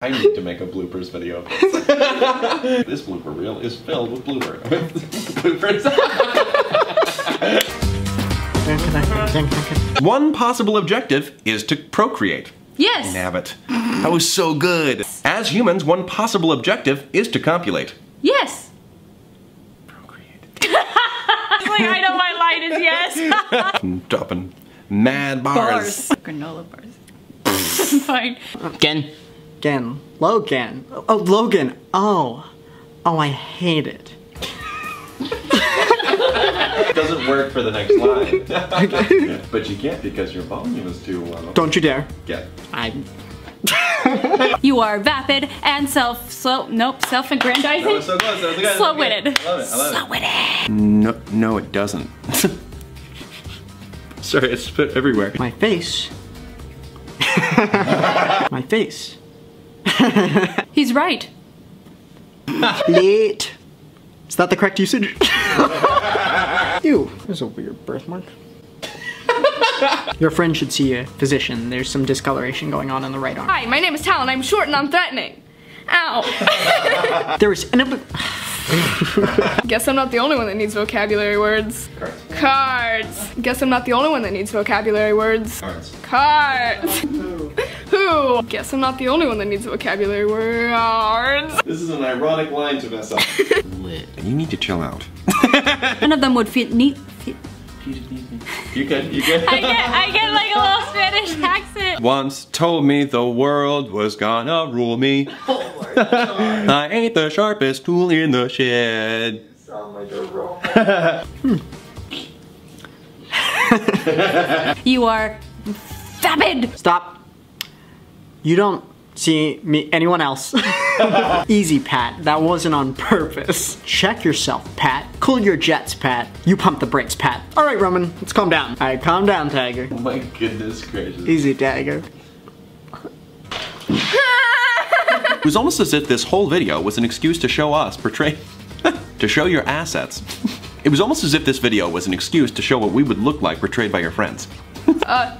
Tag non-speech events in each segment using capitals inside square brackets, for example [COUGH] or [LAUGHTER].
I need to make a bloopers video. [LAUGHS] this blooper reel is filled with blooper. [LAUGHS] bloopers. One possible objective is to procreate. Yes. Nabbit. That was so good. As humans, one possible objective is to copulate. Yes. Procreate. [LAUGHS] like, I know my line is yes. Dropping mad bars. Granola bars. Fine. Again. Again. Logan. Oh, Logan. Oh. Oh, I hate it. It doesn't work for the next line. [LAUGHS] but you can't because your volume is too low. Don't you dare. Get. I'm... [LAUGHS] You are vapid and self slow. Nope, self-aggrandizing. That was so close. That was good. Slow-witted. I love it. I love it. Slow-witted. No, no, it doesn't. [LAUGHS] Sorry, it spit everywhere. My face. My face. [LAUGHS] He's right. Late. Is that the correct usage? [LAUGHS] Ew, there's a weird birthmark. Your friend should see a physician. There's some discoloration going on in the right arm. Hi, my name is Talyn. And I'm short and I'm threatening. Ow. [LAUGHS] There is an. Guess I'm not the only one that needs vocabulary words. Cards. Guess I'm not the only one that needs vocabulary words. Cards. Cards. Who? Guess I'm not the only one that needs vocabulary words. This is an ironic line to mess up. you need to chill out. [LAUGHS] None of them would fit neat. Fit. You good? You good? I get, I get like a little Spanish accent. Once told me the world was gonna rule me. Oh I ain't the sharpest tool in the shed. [LAUGHS] You are vapid. Stop. You don't see me, anyone else. [LAUGHS] Easy, Pat. That wasn't on purpose. Check yourself, Pat. Cool your jets, Pat. You pump the brakes, Pat. All right, Roman, let's calm down. All right, calm down, Tiger. Oh my goodness gracious. Easy, Tiger. It was almost as if this whole video was an excuse to show us portray, [LAUGHS] to show your assets. It was almost as if this video was an excuse to show what we would look like portrayed by your friends. Uh,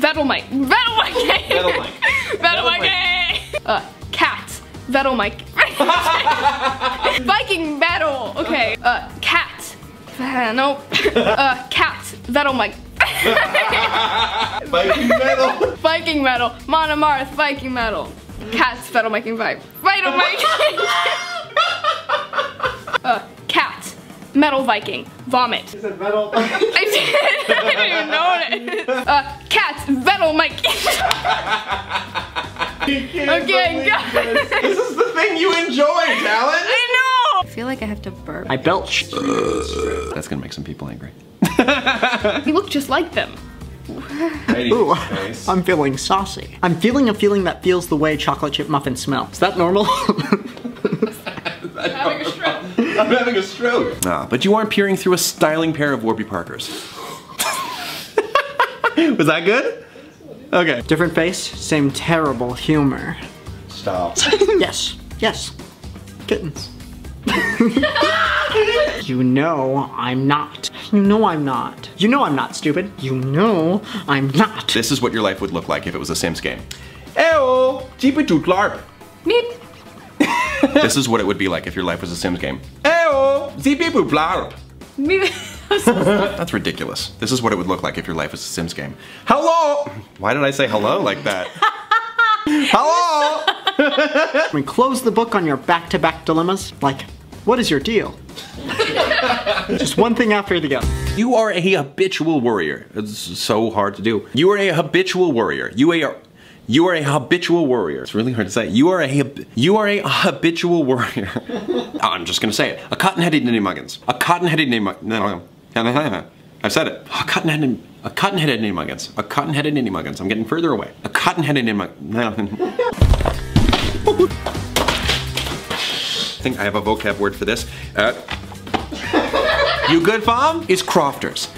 cat. Vedelmike. Vedelmike. Vedelmike. Vedelmike. Uh, cat. Vedelmike. [LAUGHS] Viking metal. Okay. Uh, cat. Uh, nope. Uh, cat. Vedelmike. Viking metal. Viking metal. Monomarth. Viking metal. Cat's Vedelmiking vibe. Vedelmike. uh, cat. Metal Viking. Vomit. Is it metal? I did. I didn't even know it is. Uh, cat. Vedelmike. okay, got it. This is the thing you enjoy, Talyn. I know. I feel like I have to burp. I belch. That's gonna make some people angry. [LAUGHS] You look just like them. Ooh, I'm feeling saucy. I'm feeling a feeling that feels the way chocolate chip muffins smell. Is that normal? [LAUGHS] I'm having a stroke. I'm having a stroke. Ah, but you aren't peering through a styling pair of Warby Parkers. [LAUGHS] Was that good? Okay. Different face, same terrible humor. Stop. [LAUGHS] [LAUGHS] Yes, yes. Kittens. you know I'm not. You know I'm not. You know I'm not stupid. You know I'm not. This is what your life would look like if it was a Sims game. Eyo, jeepy-toot-larp. Meep. This is what it would be like if your life was a Sims game. Eyo, jeepy-poop-larp. Meep. [LAUGHS] That's ridiculous. This is what it would look like if your life was a Sims game. Hello! Why did I say hello like that? [LAUGHS] hello! We close the book on your back-to-back dilemmas. Like, what is your deal? [LAUGHS] Just one thing after the other. You are a habitual warrior. It's so hard to do. You are a habitual warrior. You are you are a habitual warrior. It's really hard to say. You are a you are a habitual warrior. I'm just gonna say it. A cotton-headed ninny muggins. A cotton-headed ninny muggins. I've said it. A cotton-headed a cotton-headed ninny muggins. A cotton-headed ninny muggins. I'm getting further away. A cotton-headed ninny muggins. [LAUGHS] I think I have a vocab word for this. Uh, you good, fam? It's Crofters.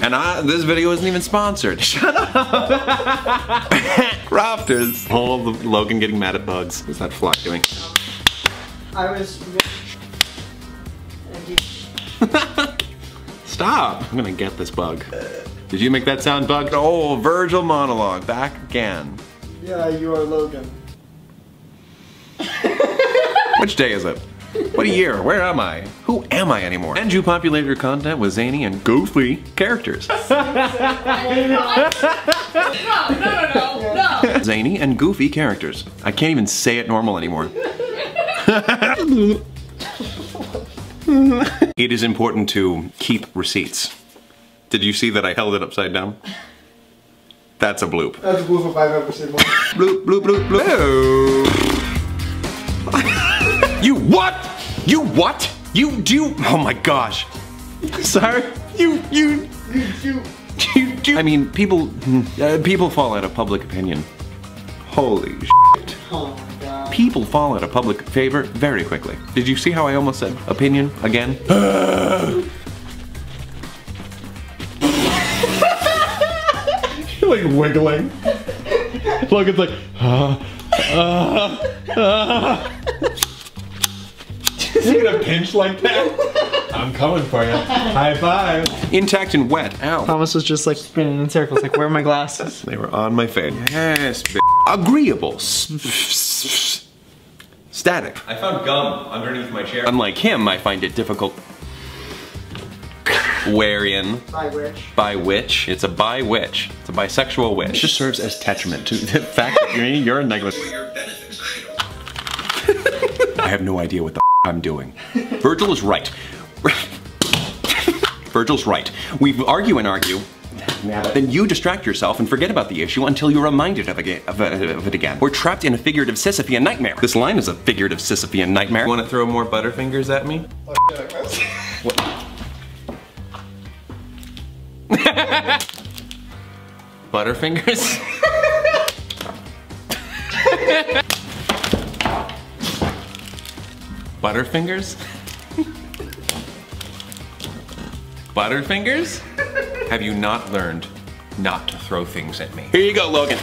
And I, this video isn't even sponsored. [LAUGHS] Shut up. [LAUGHS] Crofters. Oh, the Logan getting mad at bugs. What's that flock doing? I was. Stop. I'm gonna get this bug. Did you make that sound bug? Oh, Virgil monologue. Back again. Yeah, you are Logan. [LAUGHS] Which day is it? What year? Where am I? Who am I anymore? And you populate your content with zany and goofy characters. [LAUGHS] No, no, no, no, no. zany and goofy characters. I can't even say it normal anymore. [LAUGHS] it is important to keep receipts. Did you see that I held it upside down? That's a bloop. That's a blue if I've ever seen one. Bloop, bloop, bloop, bloop. [LAUGHS] you what? You what? You do? Oh my gosh. Sorry. You, you, You, you do. I mean, people, uh, people fall out of public opinion. Holy shit. oh my god. People fall out of public favor very quickly. Did you see how I almost said opinion again? [LAUGHS] like wiggling. Logan's like, uh, uh, uh. Is he gonna pinch like that? I'm coming for you. High five. Intact and wet. Ow. Thomas was just like spinning in circles, like, where are my glasses? They were on my face. Yes, agreeable. Static. I found gum underneath my chair. Unlike him, I find it difficult. Wherein, By which? by which, it's a bi witch. It's a bisexual witch. It just serves as tetrament to the fact that you're, you're a [LAUGHS] necklace. I have no idea what the f- I'm doing. Virgil is right. [LAUGHS] Virgil's right. We argue and argue. Then you distract yourself and forget about the issue until you're reminded of, of, uh, of it again. We're trapped in a figurative Sisyphean nightmare. This line is a figurative Sisyphean nightmare. Want to throw more Butterfingers at me? [LAUGHS] Butterfingers? [LAUGHS] Butterfingers? [LAUGHS] Butterfingers? Have you not learned not to throw things at me? Here you go, Logan. [LAUGHS]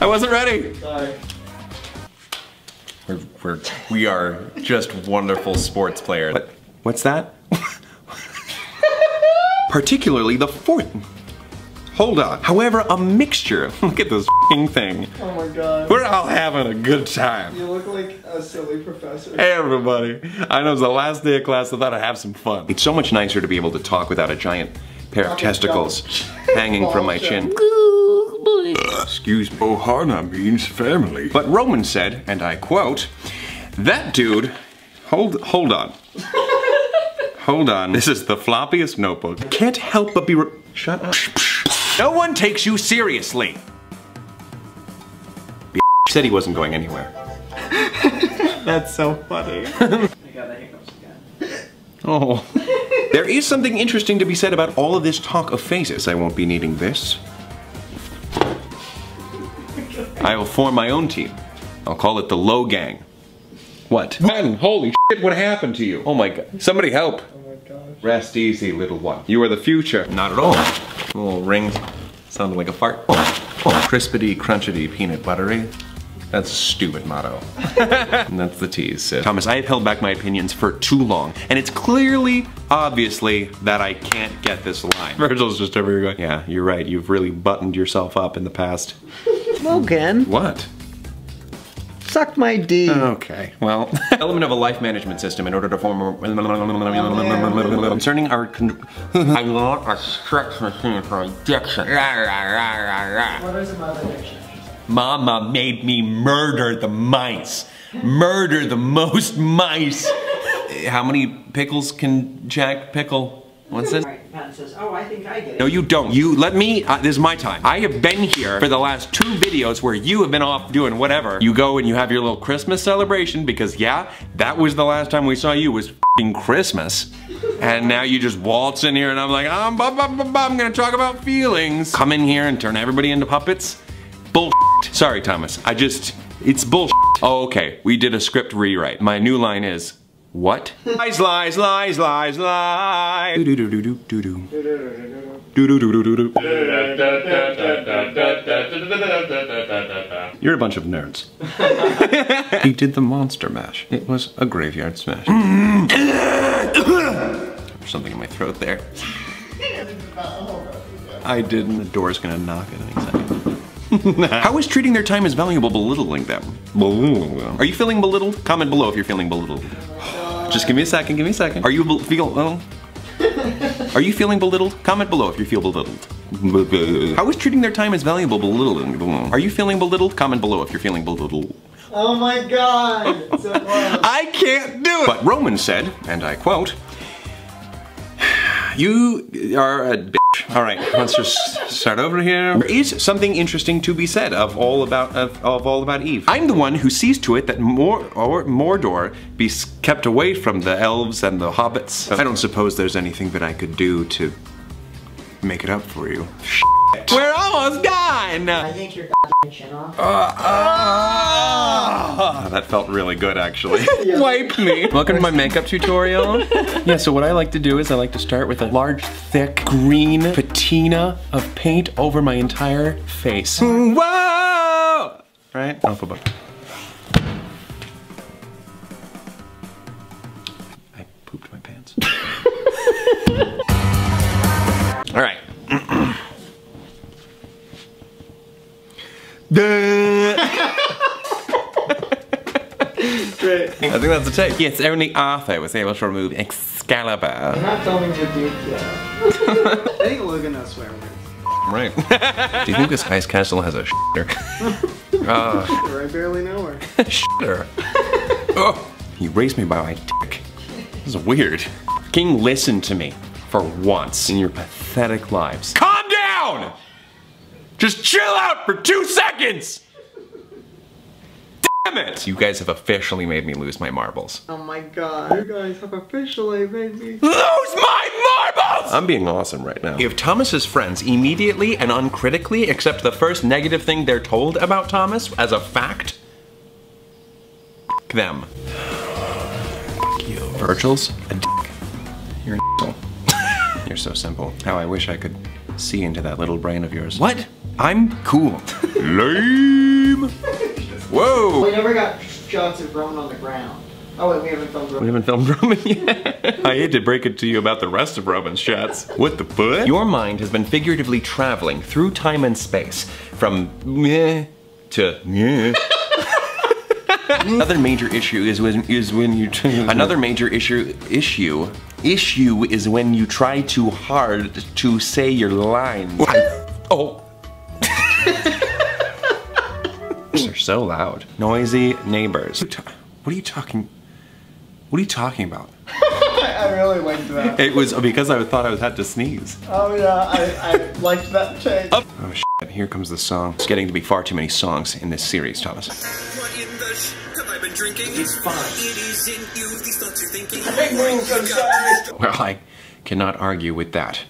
I wasn't ready. Sorry. We're, we're, we are just wonderful sports players. What, what's that? [LAUGHS] Particularly the fourth. Hold on. However, a mixture. [LAUGHS] Look at this fing thing. Oh my god. We're all having a good time. You look like a silly professor. Hey everybody. I know it's the last day of class, I thought I'd have some fun. It's so much nicer to be able to talk without a giant pair of Fucking testicles [LAUGHS] hanging from my chin. Excuse me. Ohana means family. But Roman said, and I quote, that dude, hold, hold on. [LAUGHS] hold on. This is the floppiest notebook. Can't help but be, re- shut up. No one takes you seriously. [LAUGHS] Said he wasn't going anywhere. [LAUGHS] That's so funny. [LAUGHS] I got the hiccups again. Oh. there is something interesting to be said about all of this talk of phases. I won't be needing this. I will form my own team. I'll call it the Low Gang. What? Man, holy shit, what happened to you? Oh my god. Somebody help. Oh my gosh. Rest easy, little one. You are the future. Not at all. A little ring sounded like a fart. Crispity, crunchity, peanut buttery. That's a stupid motto. and [LAUGHS] that's the tease, Sid. Thomas, I have held back my opinions for too long, and it's clearly, obviously, that I can't get this line. Virgil's just over here going, yeah, you're right, you've really buttoned yourself up in the past. Logan, What? Suck my D. Okay, well, [LAUGHS] element of a life management system in order to form a oh, concerning our con- I want a stretch machine for addiction. What is another addiction? Mama made me murder the mice. Murder the most mice. How many pickles can Jack pickle? What's this? Says, oh, I think I get it. No, you don't. You let me. Uh, this is my time. I have been here for the last two videos where you have been off doing whatever. You go and you have your little Christmas celebration because yeah, that was the last time we saw you was fing Christmas. And now you just waltz in here and I'm like, bu- bu- bu- bu- I'm gonna talk about feelings. Come in here and turn everybody into puppets. Bull. Sorry, Thomas. I just. It's bull. Oh, okay. We did a script rewrite. My new line is. What? Lies, lies, lies, lies, lies. Do do do do do do. Do do do do do do. You're a bunch of nerds. [LAUGHS] he did the monster mash. It was a graveyard smash. Mm-hmm. There's something in my throat there. I didn't. The door's gonna knock at any second. How is treating their time as valuable belittling them? Are you feeling belittled? Comment below if you're feeling belittled. Just give me a second, give me a second. Are you feel oh. [LAUGHS] Are you feeling belittled? Comment below if you feel belittled. How is treating their time as valuable belittling? Are you feeling belittled? Comment below if you're feeling belittled. Oh my god! So. [LAUGHS] I can't do it. But Roman said, and I quote, You are a All right, let's just start over here. There is something interesting to be said of all about of, of all about Eve. I'm the one who sees to it that Mor or Mordor be kept away from the elves and the hobbits. I don't suppose there's anything that I could do to make it up for you. We're almost done. I think you're goddamn chin off. Ah, that felt really good actually. [LAUGHS] Wipe me. Welcome to my makeup tutorial. [LAUGHS] yeah, so what I like to do is I like to start with a large, thick, green patina of paint over my entire face. Whoa! Right? Alpha book. I pooped my pants. [LAUGHS] All right. [CLEARS THROAT] Great. I think that's the take. Yes, only Arthur was able to remove Excalibur. I'm not filming your dude yet. I think Logan knows swear words. Right. Do you think this ice castle has a shitter? uh, I barely know her. [LAUGHS] shitter. oh, he raised me by my dick. This is weird. King, listen to me for once in your pathetic lives. Calm down! Just chill out for two seconds! Damn it! You guys have officially made me lose my marbles. Oh my god. You guys have officially made me. Lose my marbles! I'm being awesome right now. If Thomas's friends immediately and uncritically accept the first negative thing they're told about Thomas as a fact, f- them. F- you. Virgil's a dick. You're an asshole. [LAUGHS] You're so simple. How I wish I could see into that little brain of yours. What? I'm cool. [LAUGHS] Lame. Whoa. We never got shots of Roman on the ground. Oh wait, we haven't filmed We haven't filmed Roman yet. I hate to break it to you about the rest of Roman's shots. What the fuck? Your mind has been figuratively traveling through time and space from meh to meh. [LAUGHS] Another major issue is when is when you [LAUGHS] another major issue issue issue is when you try too hard to say your lines. [LAUGHS] oh. [LAUGHS] They're so loud. Noisy neighbors. What are you talking? What are you talking about? [LAUGHS] I really liked that. It was because I thought I was had to sneeze. Oh yeah, I, I liked that take. Oh shit, here comes the song. It's getting to be far too many songs in this series, Thomas. Drinking? It's fine. It isn't you, these thoughts you're thinking. Big moves, I'm sorry. Well, I cannot argue with that.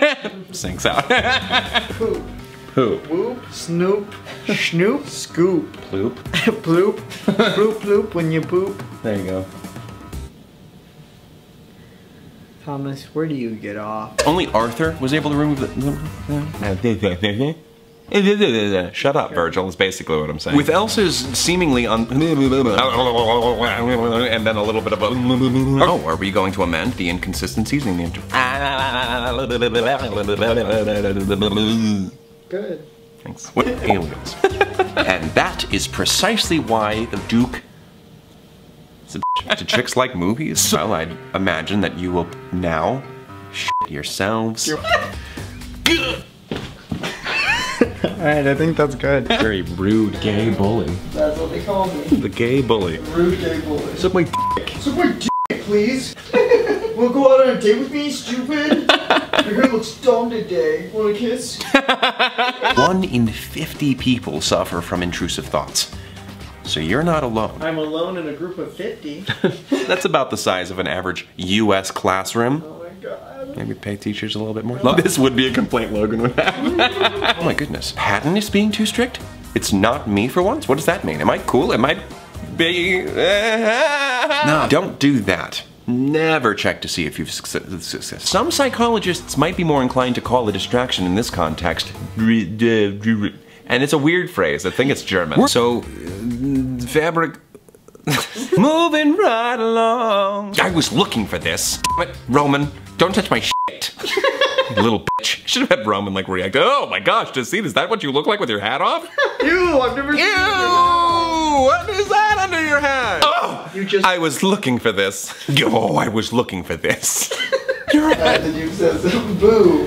[LAUGHS] Sinks out. [LAUGHS] Poop. Who? Whoop. Snoop. Schnoop. Scoop. Ploop. [LAUGHS] Ploop. Ploop ploop when you poop. There you go. Thomas, where do you get off? Only Arthur was able to remove the. Eh, eh, eh, Shut up, Virgil, is basically what I'm saying. With Elsa's seemingly un. and then a little bit of a. Oh, are we going to amend the inconsistencies in the inter. Good. Thanks. What aliens? and that is precisely why the Duke. is a bitch. Chicks like movies? Well, I'd imagine that you will now shit yourselves. Alright, I think that's good. [LAUGHS] Very rude gay bully. That's what they call me. The gay bully. Rude gay bully. Suck my dick. Suck my dick, please. [LAUGHS] Wanna go out on a date with me, stupid? Your hair looks dumb today. Wanna kiss? [LAUGHS] One in 50 people suffer from intrusive thoughts. So you're not alone. I'm alone in a group of 50. That's about the size of an average US classroom. Oh my god. Maybe pay teachers a little bit more. This would be a complaint Logan would have. [LAUGHS] oh my goodness. Patton is being too strict? It's not me for once? What does that mean? Am I cool? Am I being... no. [LAUGHS] Don't do that. Never check to see if you've success. Some psychologists might be more inclined to call a distraction in this context. And it's a weird phrase. I think it's German. So, uh, fabric... [LAUGHS] Moving right along. I was looking for this. Damn it, Roman, don't touch my shit. [LAUGHS] Little bitch. Should have had Roman like react. Oh my gosh, Deceit, is that what you look like with your hat off? Ew, I've never seen Ew! What is that under your hat? Oh! You just- I was looking for this. Oh, I was looking for this. [LAUGHS] that. The Duke says, boo.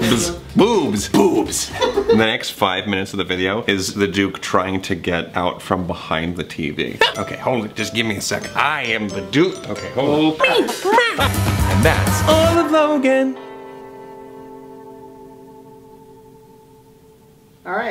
Boobs. Boobs. the next five minutes of the video is the Duke trying to get out from behind the TV. Okay, hold it. Just give me a second. I am the Duke. Okay, hold on. Oh, and that's all of Logan. All right.